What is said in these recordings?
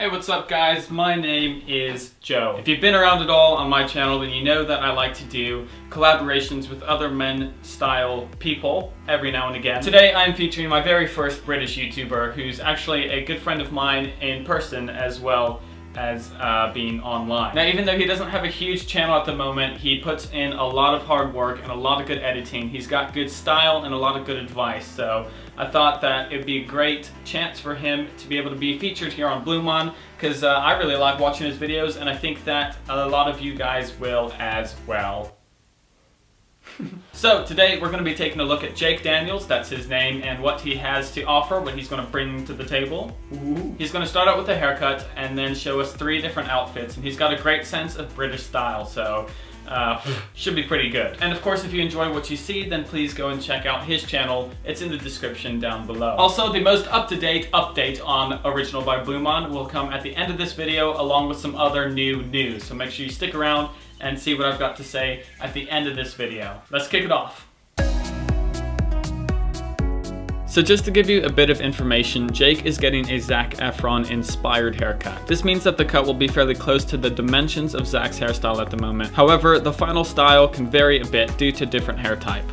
Hey, what's up guys? My name is Joe. If you've been around at all on my channel, then you know that I like to do collaborations with other men style people every now and again. Today I'm featuring my very first British YouTuber who's actually a good friend of mine in person as well as uh, being online. Now even though he doesn't have a huge channel at the moment, he puts in a lot of hard work and a lot of good editing. He's got good style and a lot of good advice. So I thought that it'd be a great chance for him to be able to be featured here on BluMaan because uh, I really like watching his videos and I think that a lot of you guys will as well. So today we're going to be taking a look at Jake Daniels, that's his name, and what he has to offer, what he's going to bring to the table. Ooh. He's going to start out with a haircut and then show us three different outfits, and he's got a great sense of British style, so uh, should be pretty good. And of course, if you enjoy what you see, then please go and check out his channel. It's in the description down below. Also, the most up-to-date update on Original by BluMaan will come at the end of this video, along with some other new news. So make sure you stick around and see what I've got to say at the end of this video. Let's kick it off. So just to give you a bit of information, Jake is getting a Zac Efron inspired haircut. This means that the cut will be fairly close to the dimensions of Zac's hairstyle at the moment. However, the final style can vary a bit due to different hair type.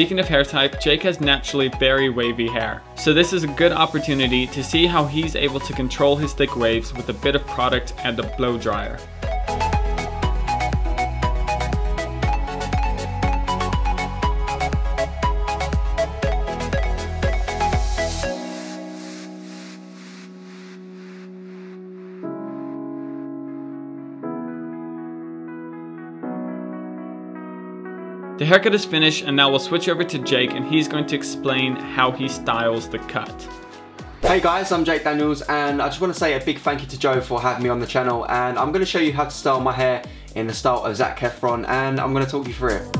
Speaking of hair type, Jake has naturally very wavy hair. So this is a good opportunity to see how he's able to control his thick waves with a bit of product and a blow dryer. The haircut is finished and now we'll switch over to Jake and he's going to explain how he styles the cut. Hey guys, I'm Jake Daniels and I just want to say a big thank you to Joe for having me on the channel and I'm going to show you how to style my hair in the style of Zac Efron and I'm going to talk you through it.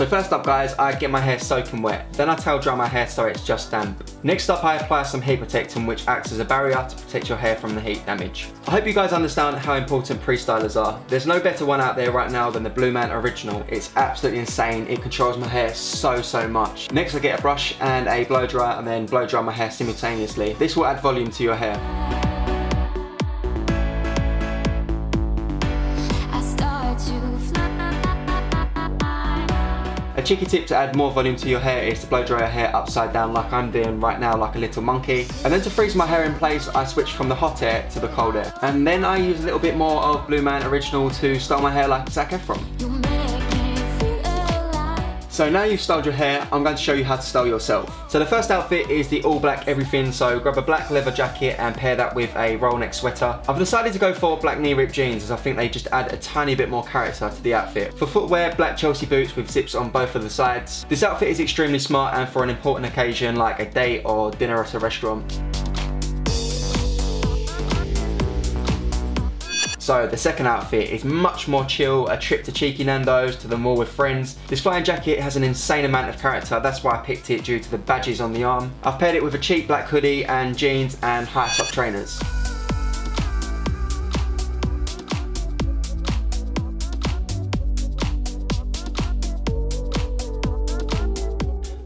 So first up guys, I get my hair soaking wet. Then I towel dry my hair so it's just damp. Next up I apply some heat protectant which acts as a barrier to protect your hair from the heat damage. I hope you guys understand how important pre-stylers are. There's no better one out there right now than the BluMaan Original. It's absolutely insane. It controls my hair so, so much. Next I get a brush and a blow dryer and then blow dry my hair simultaneously. This will add volume to your hair. Cheeky tip to add more volume to your hair is to blow dry your hair upside down like I'm doing right now like a little monkey. And then to freeze my hair in place I switch from the hot air to the cold air. And then I use a little bit more of BluMaan Original to style my hair like Zac Efron. So now you've styled your hair, I'm going to show you how to style yourself. So the first outfit is the all black everything, so grab a black leather jacket and pair that with a roll neck sweater. I've decided to go for black knee rip jeans as I think they just add a tiny bit more character to the outfit. For footwear, black Chelsea boots with zips on both of the sides. This outfit is extremely smart and for an important occasion like a date or dinner at a restaurant. So the second outfit is much more chill, a trip to cheeky Nando's, to the mall with friends. This flying jacket has an insane amount of character, that's why I picked it due to the badges on the arm. I've paired it with a cheap black hoodie and jeans and high top trainers.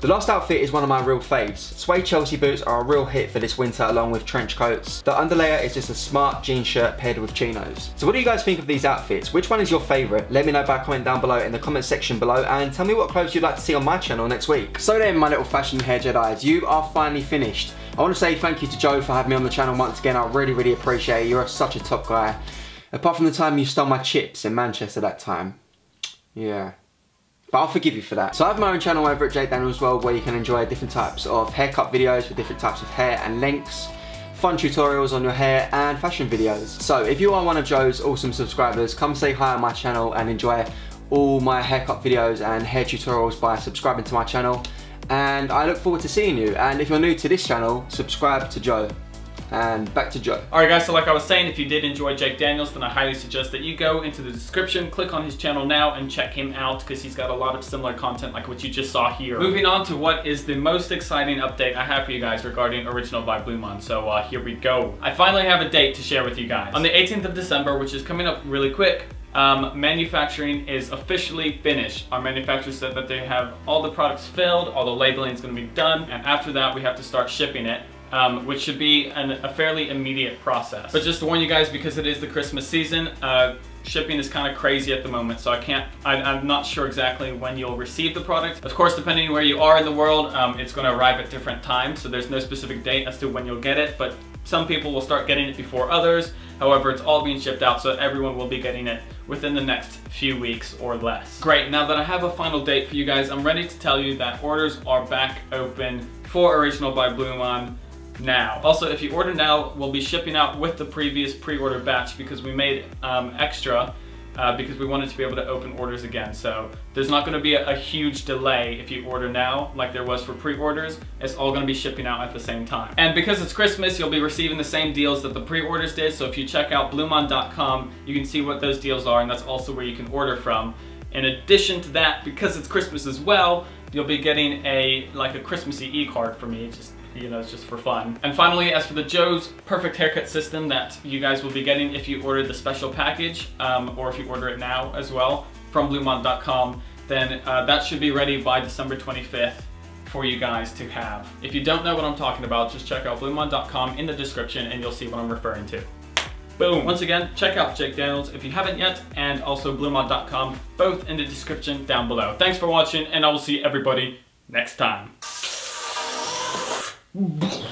The last outfit is one of my real faves. Suede Chelsea boots are a real hit for this winter along with trench coats. The underlayer is just a smart jean shirt paired with chinos. So what do you guys think of these outfits? Which one is your favourite? Let me know by comment down below in the comment section below and tell me what clothes you'd like to see on my channel next week. So then my little fashion hair Jedis, you are finally finished. I want to say thank you to Joe for having me on the channel once again. I really, really appreciate it. You're such a top guy. Apart from the time you stole my chips in Manchester that time. Yeah. But I'll forgive you for that. So I have my own channel over at Jake Daniels World where you can enjoy different types of haircut videos with different types of hair and lengths, fun tutorials on your hair and fashion videos. So if you are one of Joe's awesome subscribers, come say hi on my channel and enjoy all my haircut videos and hair tutorials by subscribing to my channel. And I look forward to seeing you. And if you're new to this channel, subscribe to Joe and back to Joe. Alright guys, so like I was saying, if you did enjoy Jake Daniels, then I highly suggest that you go into the description, click on his channel now and check him out because he's got a lot of similar content like what you just saw here. Moving on to what is the most exciting update I have for you guys regarding Original by BluMaan. So uh, here we go. I finally have a date to share with you guys. On the 18th of December, which is coming up really quick, Um, manufacturing is officially finished. Our manufacturer said that they have all the products filled, all the labeling is going to be done, and after that we have to start shipping it. Um, which should be an, a fairly immediate process. But just to warn you guys, because it is the Christmas season, uh, shipping is kind of crazy at the moment, so I can't, I, am not sure exactly when you'll receive the product. Of course, depending where you are in the world, um, it's going to arrive at different times, so there's no specific date as to when you'll get it, but some people will start getting it before others. However, it's all being shipped out, so everyone will be getting it within the next few weeks or less. Great, now that I have a final date for you guys, I'm ready to tell you that orders are back open for Original by Blumaan now. Also, if you order now, we'll be shipping out with the previous pre-order batch because we made um, extra uh, because we wanted to be able to open orders again. So there's not gonna be a, a, huge delay if you order now like there was for pre-orders. It's all gonna be shipping out at the same time. And because it's Christmas, you'll be receiving the same deals that the pre-orders did. So if you check out blumaan.com, you can see what those deals are and that's also where you can order from. In addition to that, because it's Christmas as well, you'll be getting a like a Christmassy e-card for me. Just you know, it's just for fun. And finally, as for the Joe's Perfect Haircut System that you guys will be getting if you order the special package, um, or if you order it now as well from blumaan.com, then uh, that should be ready by December 25th for you guys to have. If you don't know what I'm talking about, just check out blumaan.com in the description and you'll see what I'm referring to. Boom! Once again, check out Jake Daniels if you haven't yet, and also blumaan.com, both in the description down below. Thanks for watching, and I will see everybody next time. Mm-hmm.